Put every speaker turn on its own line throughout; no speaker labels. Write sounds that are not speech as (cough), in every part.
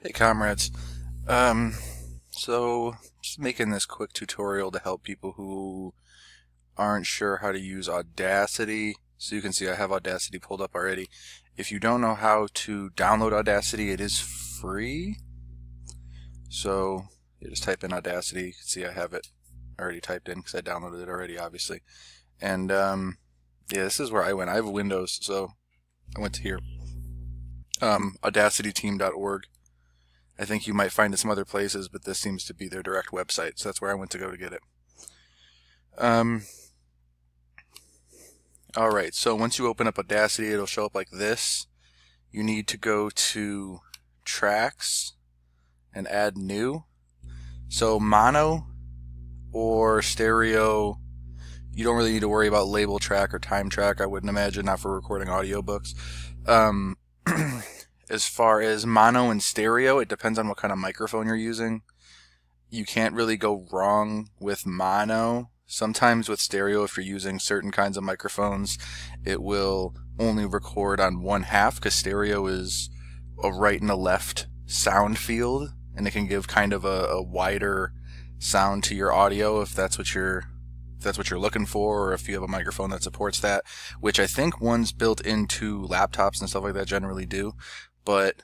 Hey comrades, um, so just making this quick tutorial to help people who aren't sure how to use Audacity. So you can see I have Audacity pulled up already. If you don't know how to download Audacity, it is free. So you just type in Audacity. You can see I have it already typed in because I downloaded it already, obviously. And um, yeah, this is where I went. I have Windows, so I went to here. Um, audacityteam.org I think you might find it some other places, but this seems to be their direct website, so that's where I went to go to get it. Um, all right, so once you open up Audacity, it'll show up like this. You need to go to Tracks and add New. So mono or stereo, you don't really need to worry about label track or time track. I wouldn't imagine, not for recording audiobooks. Um, (clears throat) as far as mono and stereo, it depends on what kind of microphone you're using. You can't really go wrong with mono. Sometimes with stereo, if you're using certain kinds of microphones, it will only record on one half because stereo is a right and a left sound field, and it can give kind of a, a wider sound to your audio if that's what you're if that's what you're looking for, or if you have a microphone that supports that, which I think ones built into laptops and stuff like that generally do but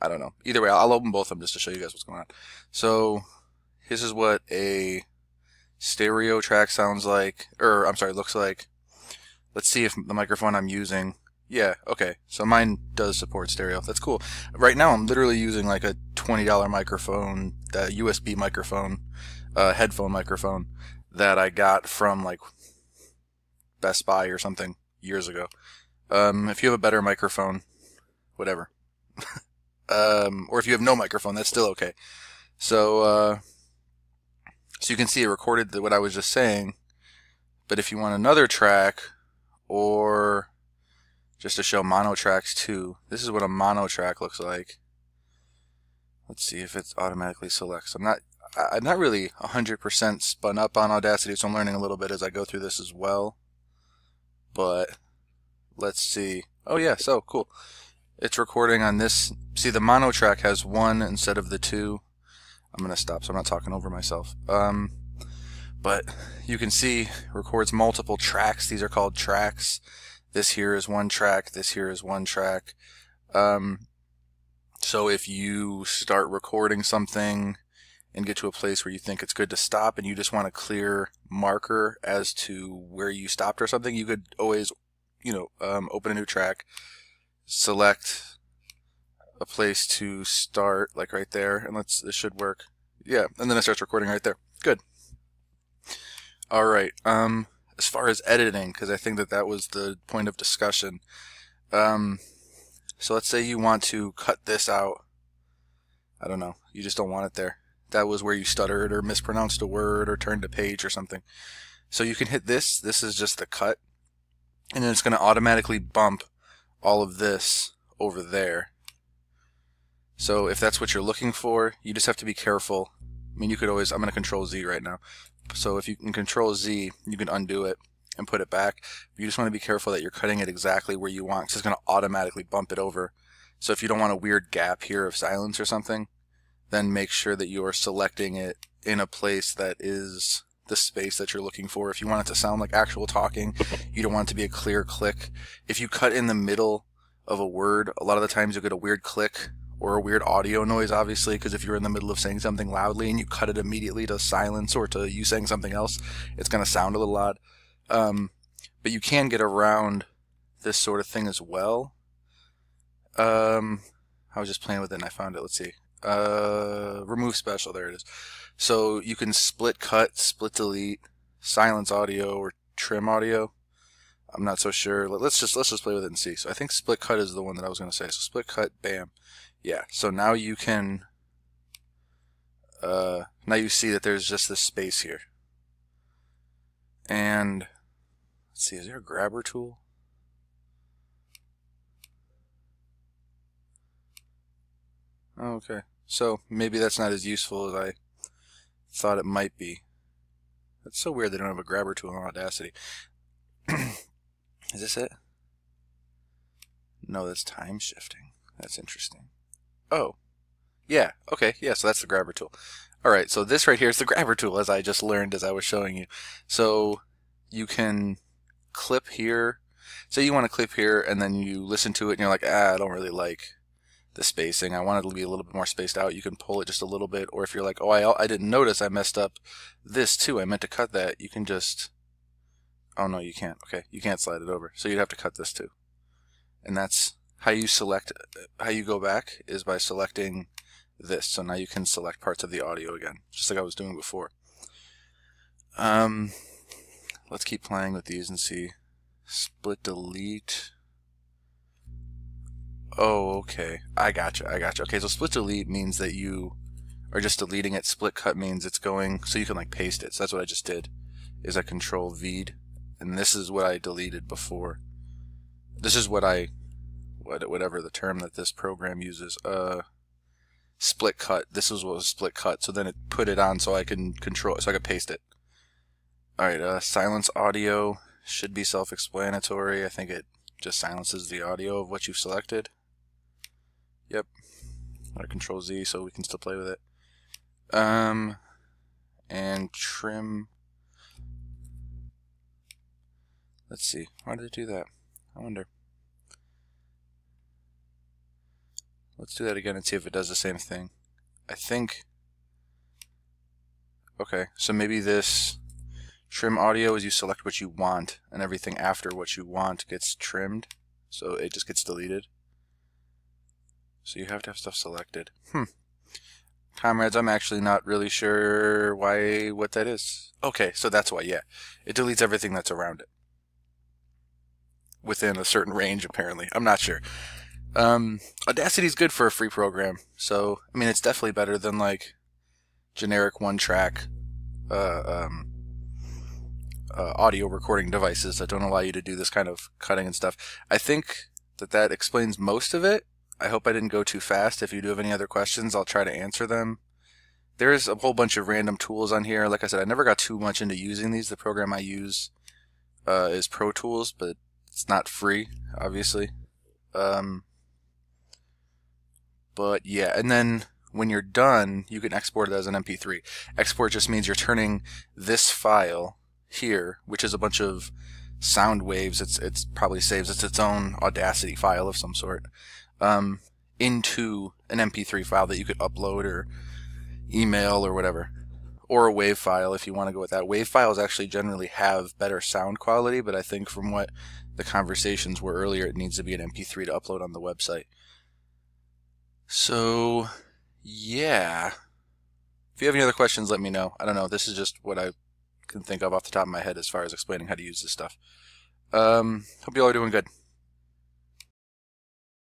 I don't know. Either way, I'll open both of them just to show you guys what's going on. So this is what a stereo track sounds like, or I'm sorry, looks like. Let's see if the microphone I'm using. Yeah, okay. So mine does support stereo. That's cool. Right now, I'm literally using like a $20 microphone, that USB microphone, uh, headphone microphone that I got from like Best Buy or something years ago. Um, if you have a better microphone, whatever, um, or if you have no microphone, that's still okay. So, uh, so you can see it recorded what I was just saying. But if you want another track, or just to show mono tracks too, this is what a mono track looks like. Let's see if it automatically selects. I'm not, I'm not really 100% spun up on Audacity, so I'm learning a little bit as I go through this as well. But let's see. Oh yeah, so cool it's recording on this. See, the mono track has one instead of the two. I'm going to stop so I'm not talking over myself. Um, but you can see records multiple tracks. These are called tracks. This here is one track. This here is one track. Um, so if you start recording something and get to a place where you think it's good to stop and you just want a clear marker as to where you stopped or something, you could always, you know, um, open a new track, select a place to start, like right there, and let's, this should work. Yeah, and then it starts recording right there. Good. All right. Um, as far as editing, because I think that that was the point of discussion. Um, so let's say you want to cut this out. I don't know. You just don't want it there. That was where you stuttered or mispronounced a word or turned a page or something. So you can hit this. This is just the cut. And then it's going to automatically bump all of this over there. So if that's what you're looking for, you just have to be careful. I mean, you could always, I'm going to control Z right now. So if you can control Z, you can undo it and put it back. You just want to be careful that you're cutting it exactly where you want because it's going to automatically bump it over. So if you don't want a weird gap here of silence or something, then make sure that you are selecting it in a place that is the space that you're looking for. If you want it to sound like actual talking, you don't want it to be a clear click. If you cut in the middle of a word, a lot of the times you'll get a weird click or a weird audio noise, obviously, because if you're in the middle of saying something loudly and you cut it immediately to silence or to you saying something else, it's going to sound a little odd. Um, but you can get around this sort of thing as well. Um, I was just playing with it and I found it. Let's see. Uh, remove special. There it is. So you can split cut, split delete, silence audio, or trim audio. I'm not so sure. Let's just let's just play with it and see. So I think split cut is the one that I was going to say. So split cut, bam, yeah. So now you can. Uh, now you see that there's just this space here. And let's see, is there a grabber tool? Okay, so maybe that's not as useful as I thought it might be. That's so weird they don't have a grabber tool on Audacity. (clears throat) Is this it? No, that's time shifting. That's interesting. Oh. Yeah, okay, yeah, so that's the grabber tool. Alright, so this right here is the (laughs) grabber tool, as I just learned as I was showing you. So you can clip here. Say you want to clip here, and then you listen to it, and you're like, ah, I don't really like the spacing. I want it to be a little bit more spaced out. You can pull it just a little bit, or if you're like, oh, I, I didn't notice I messed up this too. I meant to cut that. You can just, oh no, you can't. Okay, you can't slide it over. So you'd have to cut this too. And that's how you select, how you go back is by selecting this. So now you can select parts of the audio again, just like I was doing before. Um, let's keep playing with these and see. Split delete. Oh, okay. I gotcha. I gotcha. Okay, so split delete means that you are just deleting it. Split cut means it's going so you can like paste it. So that's what I just did. Is I control V'd, and this is what I deleted before. This is what I, what whatever the term that this program uses. Uh, split cut. This is what was split cut. So then it put it on so I can control it, so I could paste it. All right. Uh, silence audio should be self-explanatory. I think it just silences the audio of what you've selected. Yep. I control Z so we can still play with it. Um, and trim. Let's see. Why did it do that? I wonder. Let's do that again and see if it does the same thing. I think. Okay, so maybe this trim audio is you select what you want, and everything after what you want gets trimmed, so it just gets deleted. So you have to have stuff selected. Hmm. Comrades, I'm actually not really sure why what that is. Okay, so that's why, yeah. It deletes everything that's around it. Within a certain range, apparently. I'm not sure. Um, Audacity is good for a free program, so, I mean, it's definitely better than, like, generic one-track, uh, um, uh, audio recording devices that don't allow you to do this kind of cutting and stuff. I think that that explains most of it. I hope I didn't go too fast. If you do have any other questions, I'll try to answer them. There's a whole bunch of random tools on here. Like I said, I never got too much into using these. The program I use uh, is Pro Tools, but it's not free, obviously. Um, but yeah, and then when you're done, you can export it as an MP3. Export just means you're turning this file here, which is a bunch of sound waves. It's it's probably saves it's its own Audacity file of some sort um, into an MP3 file that you could upload or email or whatever, or a WAV file if you want to go with that. WAV files actually generally have better sound quality, but I think from what the conversations were earlier, it needs to be an MP3 to upload on the website. So, yeah. If you have any other questions, let me know. I don't know. This is just what I can think of off the top of my head as far as explaining how to use this stuff. Um, hope you all are doing good.